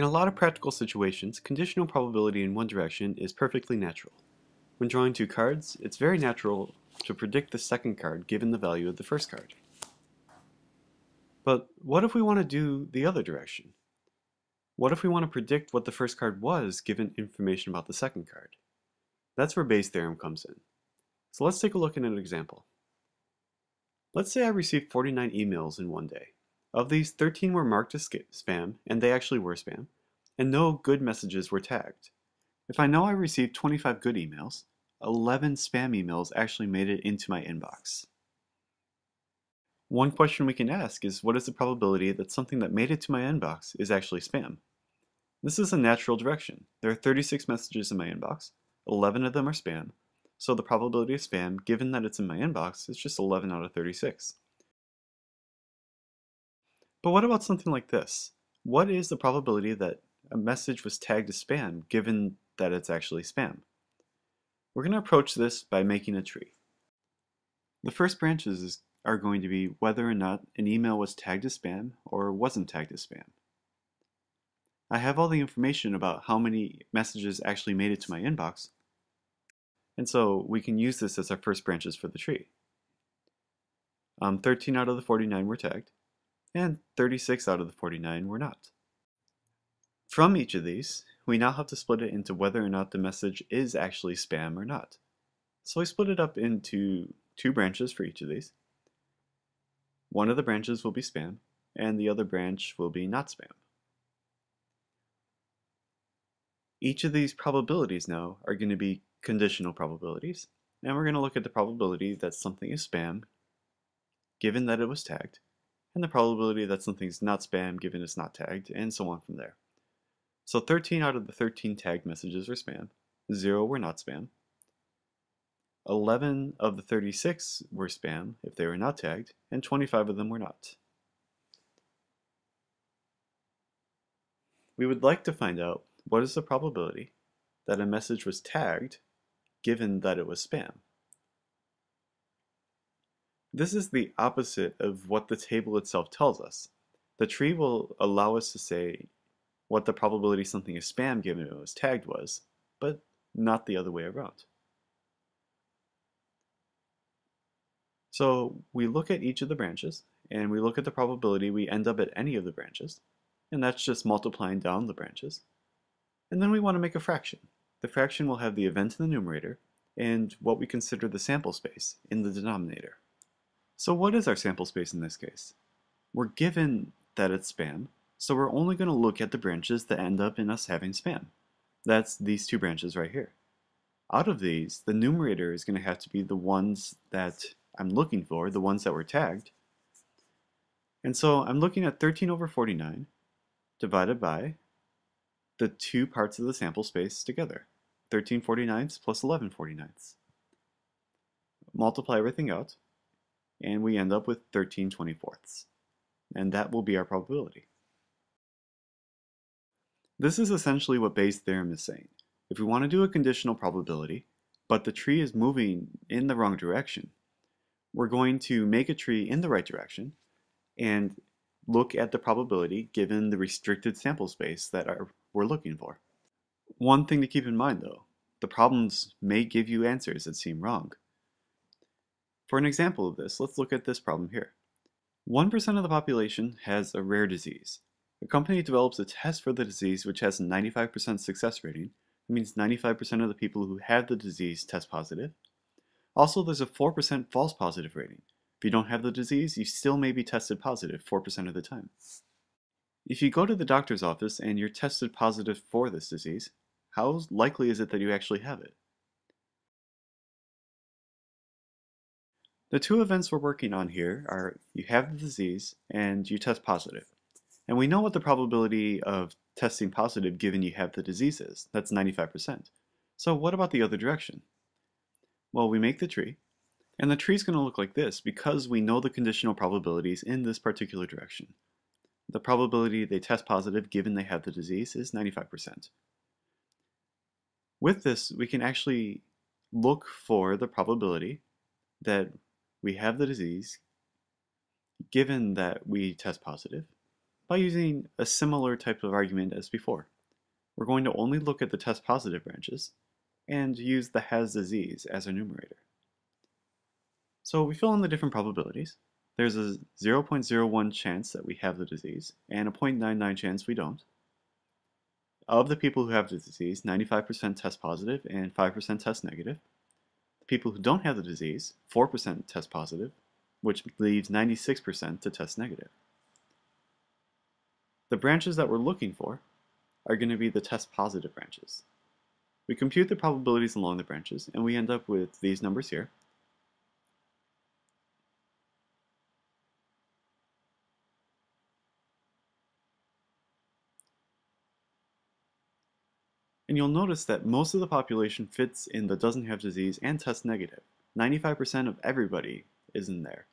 In a lot of practical situations, conditional probability in one direction is perfectly natural. When drawing two cards, it's very natural to predict the second card given the value of the first card. But what if we want to do the other direction? What if we want to predict what the first card was given information about the second card? That's where Bayes' theorem comes in. So let's take a look at an example. Let's say I received 49 emails in one day. Of these, 13 were marked as spam, and they actually were spam, and no good messages were tagged. If I know I received 25 good emails, 11 spam emails actually made it into my inbox. One question we can ask is what is the probability that something that made it to my inbox is actually spam? This is a natural direction. There are 36 messages in my inbox, 11 of them are spam, so the probability of spam, given that it's in my inbox, is just 11 out of 36. But what about something like this? What is the probability that a message was tagged as spam given that it's actually spam? We're going to approach this by making a tree. The first branches are going to be whether or not an email was tagged as spam or wasn't tagged as spam. I have all the information about how many messages actually made it to my inbox, and so we can use this as our first branches for the tree. Um, 13 out of the 49 were tagged, and 36 out of the 49 were not. From each of these, we now have to split it into whether or not the message is actually spam or not. So I split it up into two branches for each of these. One of the branches will be spam, and the other branch will be not spam. Each of these probabilities now are going to be conditional probabilities, and we're going to look at the probability that something is spam, given that it was tagged, and the probability that something's not spam given it's not tagged, and so on from there. So 13 out of the 13 tagged messages were spam, 0 were not spam. 11 of the 36 were spam if they were not tagged, and 25 of them were not. We would like to find out what is the probability that a message was tagged given that it was spam. This is the opposite of what the table itself tells us. The tree will allow us to say what the probability something is spam given it was tagged was, but not the other way around. So we look at each of the branches, and we look at the probability we end up at any of the branches, and that's just multiplying down the branches. And then we want to make a fraction. The fraction will have the event in the numerator, and what we consider the sample space in the denominator. So what is our sample space in this case? We're given that it's spam, so we're only going to look at the branches that end up in us having spam. That's these two branches right here. Out of these, the numerator is going to have to be the ones that I'm looking for, the ones that were tagged. And so I'm looking at 13 over 49 divided by the two parts of the sample space together, 13 49ths plus 11 49ths. Multiply everything out, and we end up with 13 24ths. And that will be our probability. This is essentially what Bayes' theorem is saying. If we want to do a conditional probability, but the tree is moving in the wrong direction, we're going to make a tree in the right direction and look at the probability given the restricted sample space that are, we're looking for. One thing to keep in mind though, the problems may give you answers that seem wrong. For an example of this, let's look at this problem here. 1% of the population has a rare disease. A company develops a test for the disease which has a 95% success rating. It means 95% of the people who have the disease test positive. Also, there's a 4% false positive rating. If you don't have the disease, you still may be tested positive 4% of the time. If you go to the doctor's office and you're tested positive for this disease, how likely is it that you actually have it? The two events we're working on here are you have the disease and you test positive. And we know what the probability of testing positive given you have the disease is. That's 95%. So what about the other direction? Well, we make the tree, and the tree is going to look like this because we know the conditional probabilities in this particular direction. The probability they test positive given they have the disease is 95%. With this, we can actually look for the probability that we have the disease given that we test positive by using a similar type of argument as before. We're going to only look at the test positive branches and use the has disease as our numerator. So we fill in the different probabilities. There's a 0.01 chance that we have the disease and a 0.99 chance we don't. Of the people who have the disease, 95% test positive and 5% test negative. People who don't have the disease, 4% test positive, which leaves 96% to test negative. The branches that we're looking for are going to be the test positive branches. We compute the probabilities along the branches, and we end up with these numbers here. And you'll notice that most of the population fits in the doesn't have disease and test negative. 95% of everybody is in there.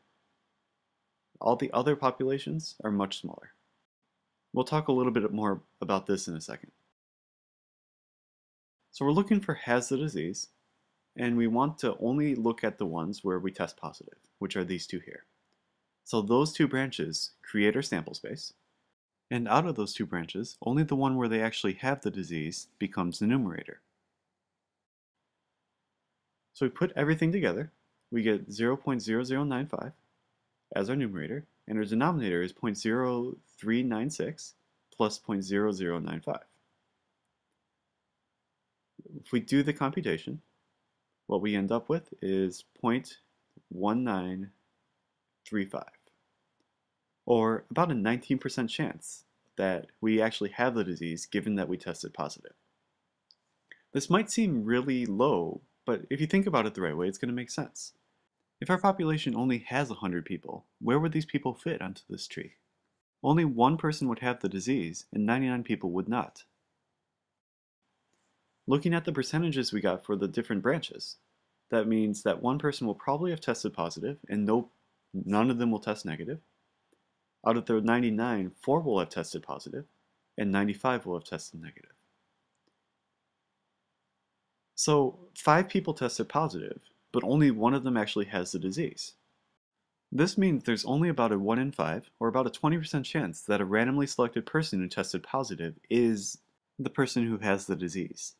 All the other populations are much smaller. We'll talk a little bit more about this in a second. So we're looking for has the disease, and we want to only look at the ones where we test positive, which are these two here. So those two branches create our sample space, and out of those two branches, only the one where they actually have the disease becomes the numerator. So we put everything together, we get 0.0095 as our numerator, and our denominator is 0.0396 plus 0.0095. If we do the computation, what we end up with is 0.1935 or about a 19% chance that we actually have the disease given that we tested positive. This might seem really low, but if you think about it the right way, it's going to make sense. If our population only has 100 people, where would these people fit onto this tree? Only one person would have the disease, and 99 people would not. Looking at the percentages we got for the different branches, that means that one person will probably have tested positive, and no, none of them will test negative. Out of the 99, 4 will have tested positive, and 95 will have tested negative. So, 5 people tested positive, but only one of them actually has the disease. This means there's only about a 1 in 5, or about a 20% chance that a randomly selected person who tested positive is the person who has the disease.